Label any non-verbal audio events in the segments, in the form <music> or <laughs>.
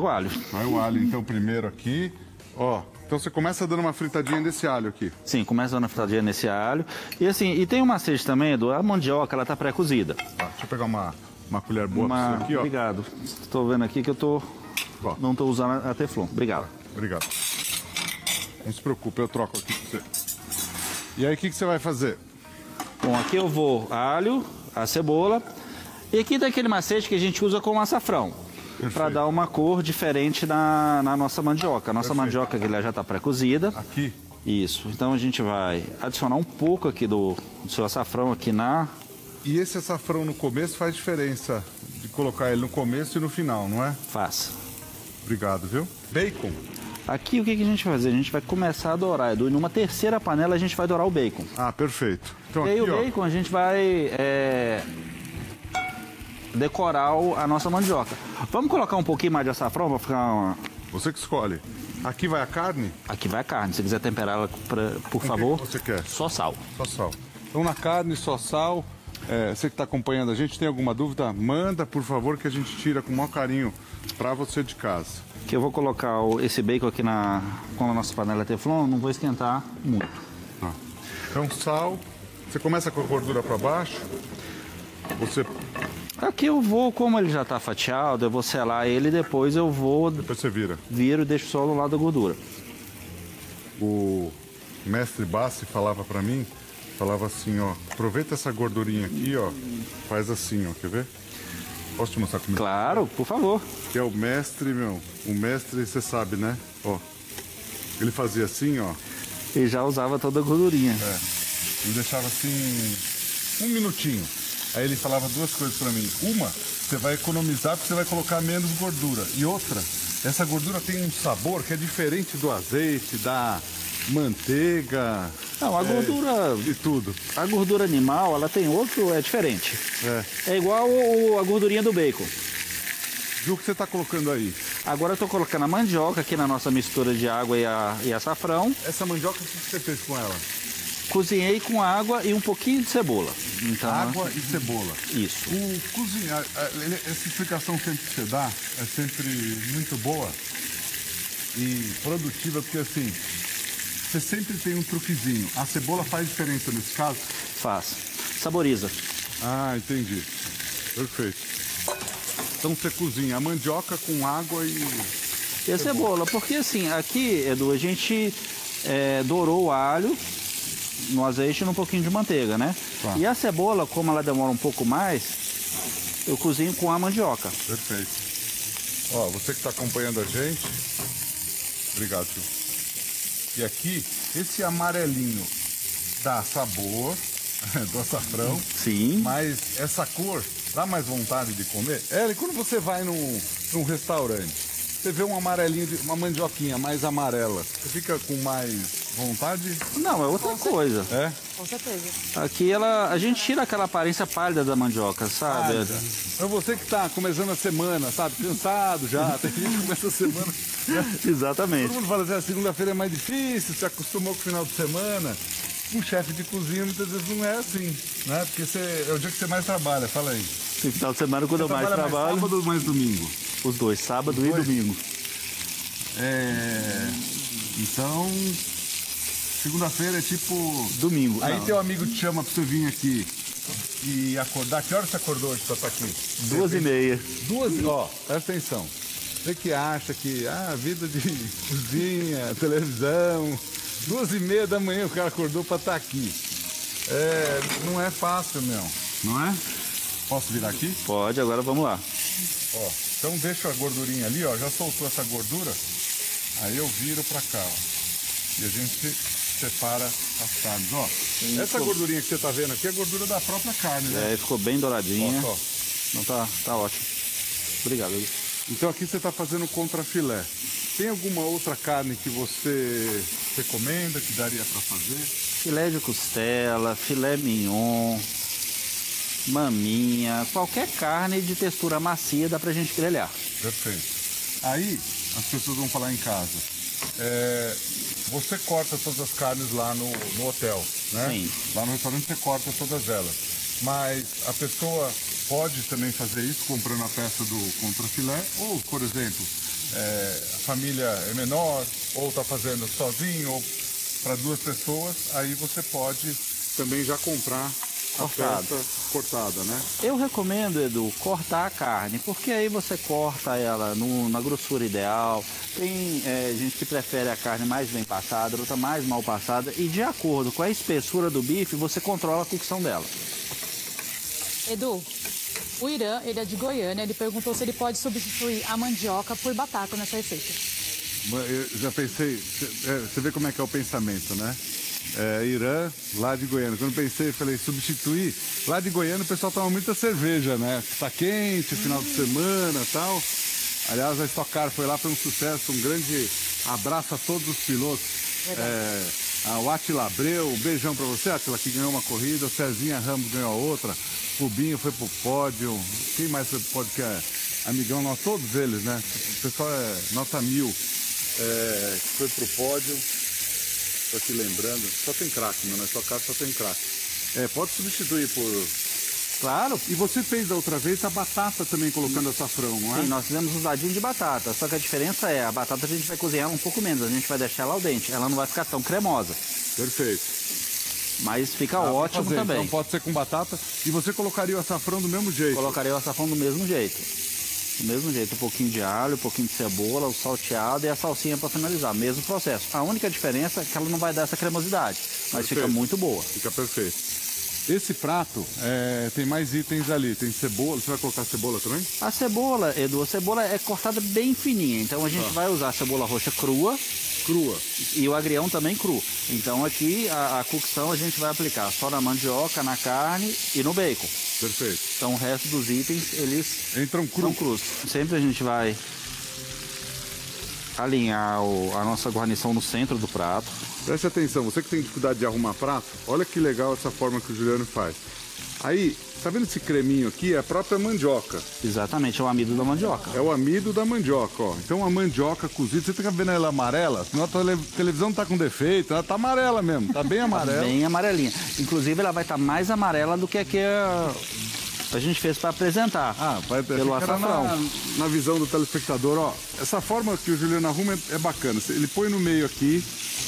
o alho. Vai o alho então primeiro aqui. Ó, então você começa dando uma fritadinha nesse alho aqui. Sim, começa dando uma fritadinha nesse alho. E assim, e tem um macete também, Edu, a mandioca, ela tá pré-cozida. Tá, deixa eu pegar uma, uma colher boa Uma... pra você aqui, ó. Obrigado. Estou vendo aqui que eu tô... Ó. Não tô usando a Teflon. Obrigado. Obrigado. Não se preocupe, eu troco aqui pra você. E aí, o que, que você vai fazer? Bom, aqui eu vou alho, a cebola. E aqui tem aquele macete que a gente usa com açafrão. Para dar uma cor diferente na, na nossa mandioca. A nossa Perfeito. mandioca ela já está pré-cozida. Aqui. Isso. Então a gente vai adicionar um pouco aqui do, do seu açafrão aqui na. E esse açafrão no começo faz diferença de colocar ele no começo e no final, não é? Faça. Obrigado, viu? Bacon. Aqui o que, que a gente vai fazer? A gente vai começar a dourar, Edu. E numa terceira panela a gente vai dourar o bacon. Ah, perfeito. Então E aí aqui, o ó. bacon a gente vai é, decorar a nossa mandioca. Vamos colocar um pouquinho mais de açafrão para ficar uma... Você que escolhe. Aqui vai a carne, Aqui vai a carne. Se quiser temperar ela, pra- por favor. que você quer? Só sal. só sal. Então na carne, só sal. É, você que está acompanhando a gente, tem alguma dúvida? Manda, por favor, que a gente tira com o maior carinho para você de casa. Que eu vou colocar esse bacon aqui na com a nossa panela Teflon, não vou esquentar muito. Tá. Então sal. Você começa com a gordura para baixo. Você Aqui eu vou, como ele já está fatiado, eu vou selar ele e depois eu vou depois você vira. viro e deixo só no lado da gordura. O mestre Bassi falava para mim, falava assim, ó, aproveita essa gordurinha aqui, ó, faz assim, ó, quer ver? Posso te mostrar como Claro, por favor. que é o mestre, meu? O mestre, você sabe, né? Ó, ele fazia assim, ó, E já usava toda a gordurinha. é, ele deixava assim um minutinho. Aí ele falava duas coisas para mim. Uma, você vai economizar porque você vai colocar menos gordura. E outra, essa gordura tem um sabor que é diferente do azeite, da manteiga. Não, a é, gordura, E tudo. a gordura animal, ela tem outro, é diferente. É. É igual o- a gordurinha do bacon. Viu o que você está colocando aí? Agora eu tô colocando a mandioca aqui na nossa mistura de água e, a, e açafrão. Essa mandioca, o que você fez com ela? Cozinhei com água e um pouquinho de cebola. Então, Água e cebola. Isso. O cozinhar, essa explicação sempre que você dá é sempre muito boa e produtiva, porque assim, você sempre tem um truquezinho. A cebola faz diferença nesse caso? Faz. Saboriza. Ah, entendi. Perfeito. Então você cozinha a mandioca com água e. E a cebola, porque assim, aqui, Edu, a gente é, dourou o alho no azeite e num pouquinho de manteiga, né? Tá. E a cebola, como ela demora um pouco mais, eu cozinho com a mandioca. Perfeito. Ó, você que está acompanhando a gente, obrigado, tio. E aqui, esse amarelinho dá sabor <laughs> do açafrão, Sim. mas essa cor dá mais vontade de comer. É, e quando você vai num, num restaurante, você vê um amarelinho, de, uma mandioquinha mais amarela, você fica com mais vontade? Não, é outra coisa. É? Com certeza. Aqui ela, a gente tira aquela aparência pálida da mandioca, sabe? Então você que está começando a semana, sabe, cansado já, <laughs> tem gente que começa a semana... né? Exatamente. Todo mundo fala assim, a segunda-feira é mais difícil, se acostumou com o final de semana. Um chefe de cozinha muitas vezes não é assim, né? Porque você, é o dia que você mais trabalha, fala aí. No final de semana, quando eu mais trabalho, sábado ou mais domingo? os dois, sábado e dois? domingo. É... Então, segunda-feira é tipo... Domingo. Aí não. teu amigo te chama pra você vir aqui e acordar. Que hora você acordou hoje pra estar aqui? Duas e meia. Duas, ó, presta atenção. Você que acha que, ah, vida de <laughs> cozinha, televisão, duas e meia da manhã o cara acordou pra estar aqui. É, não é fácil, meu, não é? Posso virar aqui? Pode, agora vamos lá. Ó, então deixa a gordurinha ali, ó, já soltou essa gordura, aí eu viro pra cá, ó. E a gente separa as carnes, ó. Essa gordurinha que você tá vendo aqui é a gordura da própria carne, né? É, ficou bem douradinha. Ó. Não tá, tá ótimo. Obrigado. Então aqui você está fazendo contra filé. Tem alguma outra carne que você recomenda, que daria para fazer? Filé de costela, filé mignon, maminha, qualquer carne de textura macia dá pra gente grelhar. Perfeito. Aí as pessoas vão falar em casa. é, você corta todas as carnes lá no, no hotel, né? Sim. Lá no restaurante você corta todas elas. Mas a pessoa pode também fazer isso comprando a peça do contrafilé. Ou, por exemplo, é, a família é menor, ou está fazendo sozinho, ou para duas pessoas, aí você pode também já comprar Cortado. a peça cortada, né? Eu recomendo, Edu, cortar a carne, porque aí você corta ela no- na grossura ideal. Tem é, gente que prefere a carne mais bem passada, outra mais mal passada, e de acordo com a espessura do bife, você controla a cocção dela. Edu, o Irã, ele é de Goiânia, ele perguntou se ele pode substituir a mandioca por batata nessa receita. Eu já pensei, cê- é, você vê como é que é o pensamento, né? É, Irã, lá de Goiânia. Quando pensei, falei, substituir. Lá de Goiânia o pessoal toma muita cerveja, né? Tá quente, final de semana tal. Aliás, a Stock Car foi lá, foi um sucesso, um grande abraço a todos os pilotos. É, o Atila Abreu, um beijão pra você, Atila, que ganhou uma corrida, o Cezinha Ramos ganhou a outra, o Binho foi pro pódio, quem mais foi pro pódio que é amigão nosso, todos eles, né? O pessoal é nota mil, é, foi pro pódio, tô aqui lembrando, só tem craque, meu, na sua casa só tem craque. É, pode substituir por... Claro, E você fez da outra vez a batata também colocando açafrão, não é? sim, nós fizemos ladinho de batata, só que a diferença é, a batata a gente vai cozinhar um pouco menos, a gente vai deixar ela ao dente, ela não vai ficar tão cremosa, Perfeito. mas fica Dá pra ótimo fazer, também. Então pode ser com batata. E você colocaria o açafrão do mesmo jeito. Colocaria o açafrão do mesmo jeito. Do mesmo jeito, um pouquinho de alho, um pouquinho de cebola, o salteado e a salsinha para finalizar. Mesmo processo. A única diferença é que ela não vai dar essa cremosidade, mas fica Perfeito. muito boa. Fica perfeito. Esse prato é, tem mais itens ali. Tem cebola. Você vai colocar cebola também? A cebola, Edu, a cebola é cortada bem fininha, então a gente vai usar a cebola roxa crua Crua. e o agrião também cru. Então aqui a, a cocção a gente vai aplicar só na mandioca, na carne e no bacon. Perfeito. Então o resto dos itens eles Entram crus. Sempre a gente vai alinhar o- a nossa guarnição no centro do prato. Preste atenção. Você que tem dificuldade de arrumar prato, olha que legal essa forma que o Juliano faz. Aí, tá vendo esse creminho aqui? É a própria mandioca. Exatamente, é o amido da mandioca. É o amido da mandioca, ó. Então a mandioca cozida, você tá vendo ela amarela? Senão a tele- televisão tá com defeito, ela tá amarela mesmo, tá bem <laughs> amarela. Bem amarelinha. Inclusive ela vai estar mais amarela do que a que a, a gente fez para apresentar. Ah, vai pelo açafrão. na, na visão do telespectador, ó. Essa forma que o Juliano arruma é, é bacana. Ele põe no meio aqui,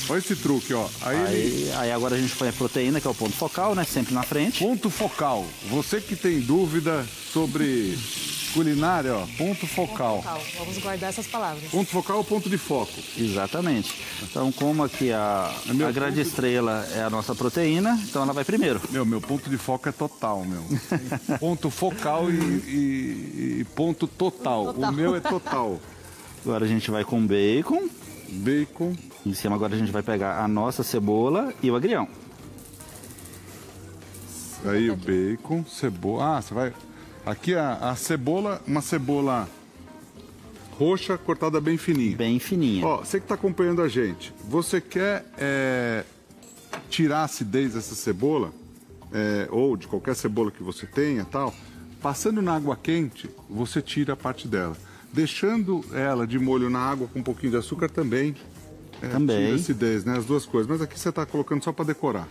olha esse truque, ó. Aí, ele. Aí, aí agora a gente põe a proteína, que é o ponto focal, né? Sempre na frente. Ponto focal. Você que tem dúvida sobre culinária, ó. Ponto focal. Calma, vamos guardar essas palavras. Ponto focal é o ponto de foco. Exatamente. Então, como aqui a, É a grande ponto- estrela é a nossa proteína, então ela vai primeiro. Meu, meu ponto de foco é total, meu. <laughs> ponto focal e, e- e ponto total. Total. O meu é total. Agora a gente vai com bacon. Bacon. Em cima agora a gente vai pegar a nossa cebola e o agrião. Aí o bacon, cebola. Ah, você vai. Aqui a, a cebola, uma cebola roxa cortada bem fininha. Bem fininha. Ó, você que está acompanhando a gente, você quer é, tirar a acidez dessa cebola, é, ou de qualquer cebola que você tenha tal, passando na água quente, você tira a parte dela. Deixando ela de molho na água com um pouquinho de açúcar também. é, Também. Tira a acidez, né? As duas coisas. Mas aqui você está colocando só para decorar.